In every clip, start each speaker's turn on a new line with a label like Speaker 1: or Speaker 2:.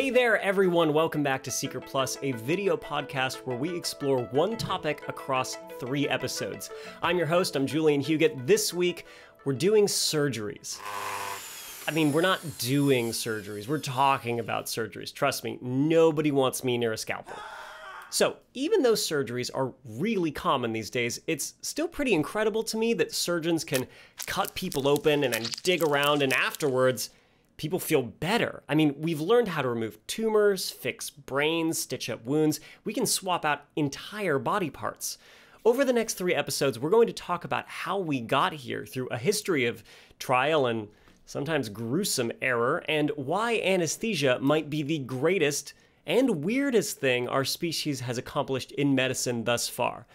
Speaker 1: Hey there, everyone. Welcome back to Seeker Plus, a video podcast where we explore one topic across three episodes. I'm your host, I'm Julian Huguet. This week, we're doing surgeries. I mean, we're not doing surgeries, we're talking about surgeries. Trust me, nobody wants me near a scalpel. So, even though surgeries are really common these days, it's still pretty incredible to me that surgeons can cut people open and then dig around, and afterwards, people feel better. I mean, we've learned how to remove tumors, fix brains, stitch up wounds. We can swap out entire body parts. Over the next three episodes, we're going to talk about how we got here through a history of trial and sometimes gruesome error, and why anesthesia might be the greatest and weirdest thing our species has accomplished in medicine thus far.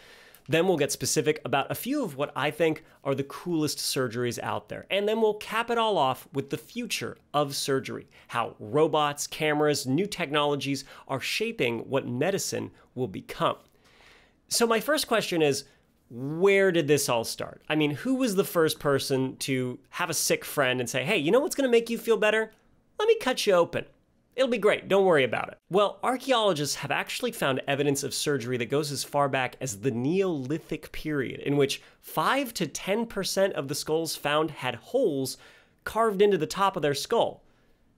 Speaker 1: Then we'll get specific about a few of what I think are the coolest surgeries out there. And then we'll cap it all off with the future of surgery how robots, cameras, new technologies are shaping what medicine will become. So, my first question is where did this all start? I mean, who was the first person to have a sick friend and say, hey, you know what's going to make you feel better? Let me cut you open. It'll be great, don't worry about it. Well, archaeologists have actually found evidence of surgery that goes as far back as the Neolithic period, in which 5 to 10% of the skulls found had holes carved into the top of their skull.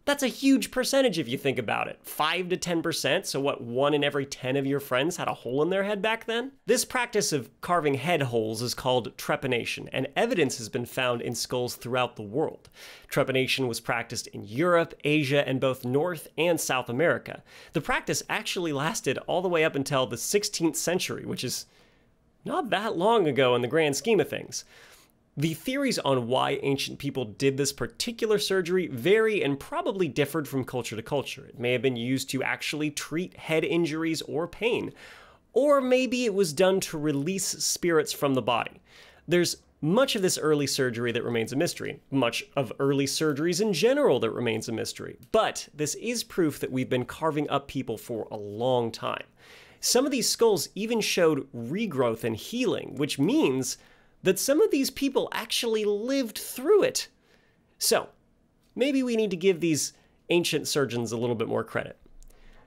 Speaker 1: That's a huge percentage if you think about it. 5 to 10%, so what, one in every 10 of your friends had a hole in their head back then? This practice of carving head holes is called trepanation, and evidence has been found in skulls throughout the world. Trepanation was practiced in Europe, Asia, and both North and South America. The practice actually lasted all the way up until the 16th century, which is not that long ago in the grand scheme of things. The theories on why ancient people did this particular surgery vary and probably differed from culture to culture. It may have been used to actually treat head injuries or pain, or maybe it was done to release spirits from the body. There's much of this early surgery that remains a mystery, much of early surgeries in general that remains a mystery. But this is proof that we've been carving up people for a long time. Some of these skulls even showed regrowth and healing, which means that some of these people actually lived through it. So, maybe we need to give these ancient surgeons a little bit more credit.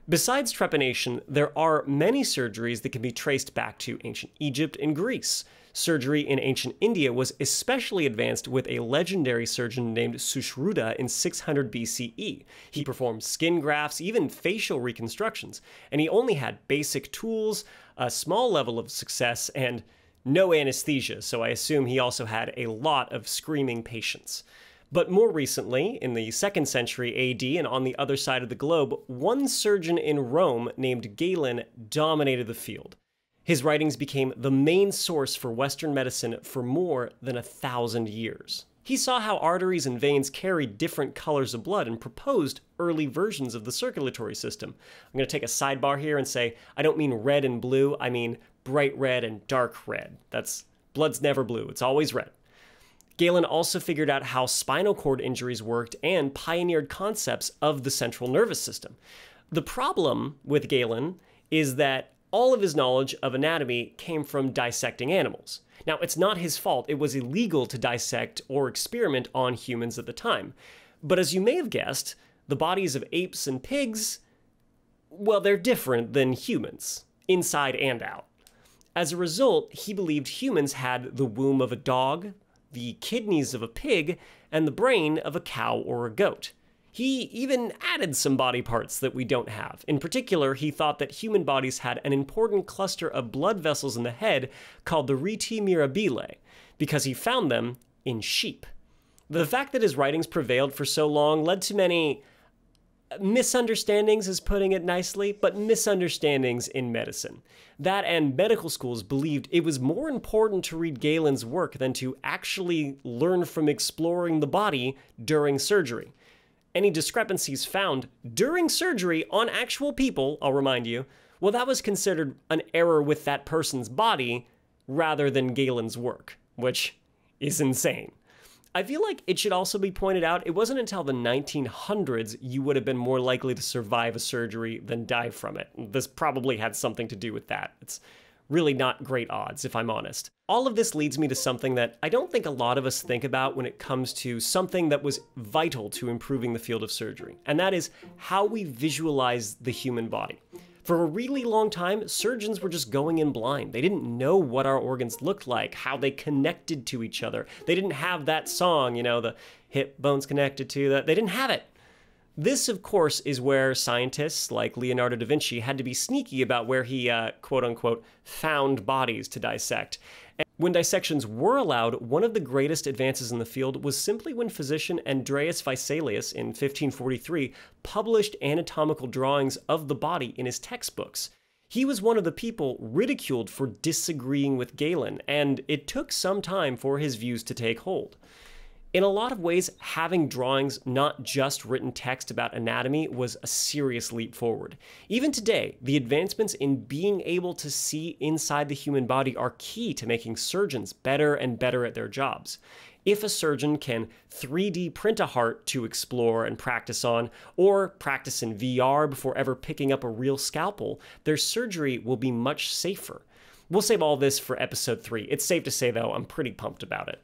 Speaker 1: Besides trepanation, there are many surgeries that can be traced back to ancient Egypt and Greece. Surgery in ancient India was especially advanced with a legendary surgeon named Sushruta in 600 BCE. He performed skin grafts, even facial reconstructions, and he only had basic tools, a small level of success, and no anesthesia, so I assume he also had a lot of screaming patients. But more recently, in the 2nd century AD and on the other side of the globe, one surgeon in Rome named Galen dominated the field. His writings became the main source for Western medicine for more than a thousand years. He saw how arteries and veins carried different colors of blood and proposed early versions of the circulatory system. I'm going to take a sidebar here and say I don't mean red and blue, I mean bright red and dark red. That's blood's never blue, it's always red. Galen also figured out how spinal cord injuries worked and pioneered concepts of the central nervous system. The problem with Galen is that all of his knowledge of anatomy came from dissecting animals. Now, it's not his fault, it was illegal to dissect or experiment on humans at the time. But as you may have guessed, the bodies of apes and pigs, well, they're different than humans, inside and out. As a result, he believed humans had the womb of a dog, the kidneys of a pig, and the brain of a cow or a goat. He even added some body parts that we don't have. In particular, he thought that human bodies had an important cluster of blood vessels in the head called the rete mirabile, because he found them in sheep. The fact that his writings prevailed for so long led to many misunderstandings is putting it nicely, but misunderstandings in medicine. That and medical schools believed it was more important to read Galen's work than to actually learn from exploring the body during surgery. Any discrepancies found during surgery on actual people, I'll remind you, well, that was considered an error with that person's body rather than Galen's work, which is insane. I feel like it should also be pointed out it wasn't until the 1900s you would have been more likely to survive a surgery than die from it. This probably had something to do with that. It's really not great odds, if I'm honest. All of this leads me to something that I don't think a lot of us think about when it comes to something that was vital to improving the field of surgery, and that is how we visualize the human body. For a really long time, surgeons were just going in blind. They didn't know what our organs looked like, how they connected to each other. They didn't have that song, you know, the hip bones connected to that. They didn't have it. This, of course, is where scientists like Leonardo da Vinci had to be sneaky about where he, uh, quote unquote, found bodies to dissect. When dissections were allowed, one of the greatest advances in the field was simply when physician Andreas Vesalius in 1543 published anatomical drawings of the body in his textbooks. He was one of the people ridiculed for disagreeing with Galen, and it took some time for his views to take hold. In a lot of ways, having drawings, not just written text about anatomy, was a serious leap forward. Even today, the advancements in being able to see inside the human body are key to making surgeons better and better at their jobs. If a surgeon can 3D print a heart to explore and practice on, or practice in VR before ever picking up a real scalpel, their surgery will be much safer. We'll save all this for episode 3. It's safe to say, though, I'm pretty pumped about it.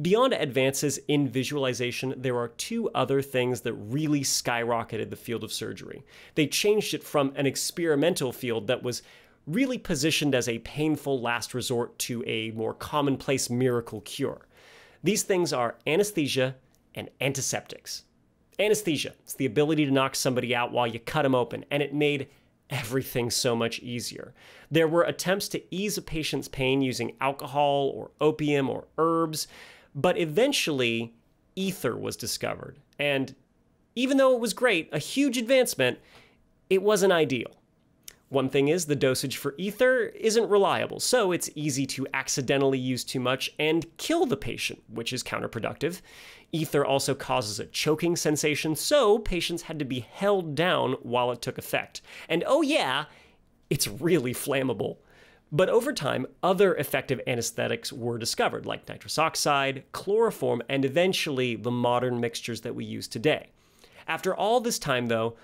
Speaker 1: Beyond advances in visualization, there are two other things that really skyrocketed the field of surgery. They changed it from an experimental field that was really positioned as a painful last resort to a more commonplace miracle cure. These things are anesthesia and antiseptics. Anesthesia, it's the ability to knock somebody out while you cut them open, and it made everything so much easier. There were attempts to ease a patient's pain using alcohol or opium or herbs, but eventually, ether was discovered. And even though it was great, a huge advancement, it wasn't ideal. One thing is, the dosage for ether isn't reliable, so it's easy to accidentally use too much and kill the patient, which is counterproductive. Ether also causes a choking sensation, so patients had to be held down while it took effect. And oh, yeah, it's really flammable. But over time, other effective anesthetics were discovered, like nitrous oxide, chloroform, and eventually the modern mixtures that we use today. After all this time, though,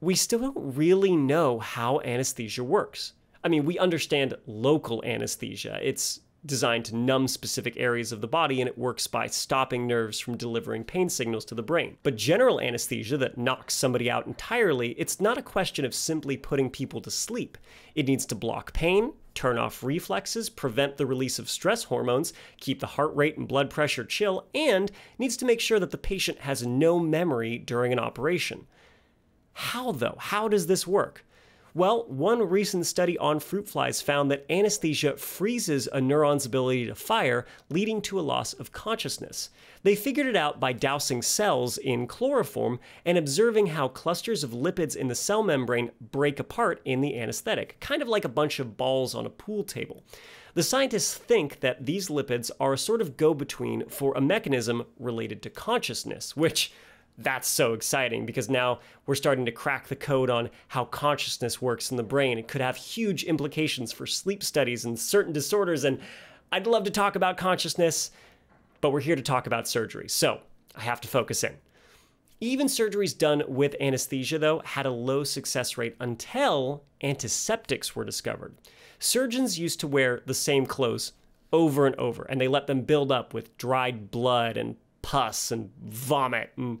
Speaker 1: we still don't really know how anesthesia works. I mean, we understand local anesthesia. It's designed to numb specific areas of the body and it works by stopping nerves from delivering pain signals to the brain. But general anesthesia that knocks somebody out entirely, it's not a question of simply putting people to sleep. It needs to block pain, turn off reflexes, prevent the release of stress hormones, keep the heart rate and blood pressure chill, and needs to make sure that the patient has no memory during an operation. How though? How does this work? Well, one recent study on fruit flies found that anesthesia freezes a neuron's ability to fire, leading to a loss of consciousness. They figured it out by dousing cells in chloroform and observing how clusters of lipids in the cell membrane break apart in the anesthetic, kind of like a bunch of balls on a pool table. The scientists think that these lipids are a sort of go between for a mechanism related to consciousness, which that's so exciting because now we're starting to crack the code on how consciousness works in the brain. It could have huge implications for sleep studies and certain disorders. And I'd love to talk about consciousness, but we're here to talk about surgery. So I have to focus in. Even surgeries done with anesthesia, though, had a low success rate until antiseptics were discovered. Surgeons used to wear the same clothes over and over, and they let them build up with dried blood and pus and vomit and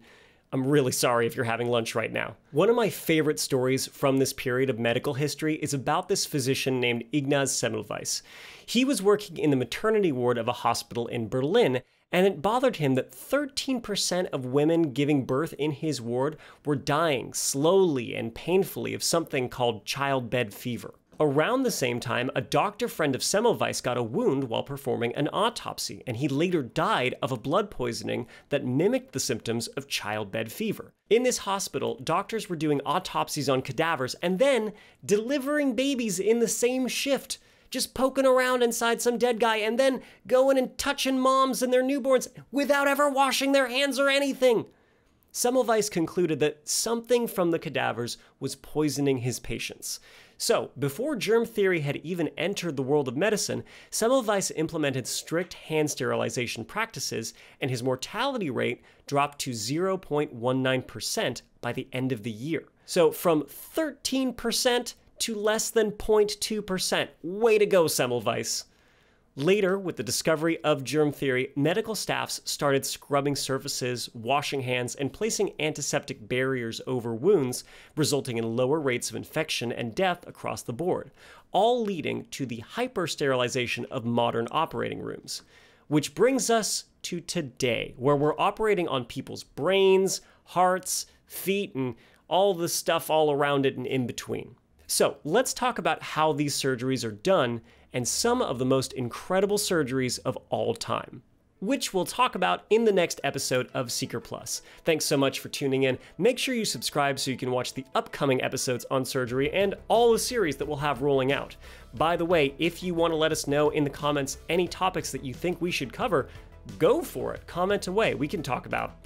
Speaker 1: I'm really sorry if you're having lunch right now. One of my favorite stories from this period of medical history is about this physician named Ignaz Semmelweis. He was working in the maternity ward of a hospital in Berlin, and it bothered him that 13% of women giving birth in his ward were dying slowly and painfully of something called childbed fever. Around the same time, a doctor friend of Semmelweis got a wound while performing an autopsy, and he later died of a blood poisoning that mimicked the symptoms of childbed fever. In this hospital, doctors were doing autopsies on cadavers and then delivering babies in the same shift just poking around inside some dead guy and then going and touching moms and their newborns without ever washing their hands or anything. Semmelweis concluded that something from the cadavers was poisoning his patients. So, before germ theory had even entered the world of medicine, Semmelweis implemented strict hand sterilization practices, and his mortality rate dropped to 0.19% by the end of the year. So, from 13% to less than 0.2%. Way to go, Semmelweis. Later, with the discovery of germ theory, medical staffs started scrubbing surfaces, washing hands, and placing antiseptic barriers over wounds, resulting in lower rates of infection and death across the board, all leading to the hyper-sterilization of modern operating rooms. Which brings us to today, where we're operating on people's brains, hearts, feet, and all the stuff all around it and in between. So, let's talk about how these surgeries are done and some of the most incredible surgeries of all time, which we'll talk about in the next episode of Seeker Plus. Thanks so much for tuning in. Make sure you subscribe so you can watch the upcoming episodes on surgery and all the series that we'll have rolling out. By the way, if you want to let us know in the comments any topics that you think we should cover, go for it. Comment away. We can talk about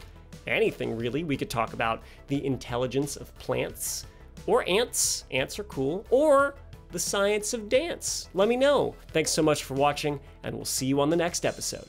Speaker 1: anything really. We could talk about the intelligence of plants or ants. Ants are cool. Or the science of dance? Let me know. Thanks so much for watching, and we'll see you on the next episode.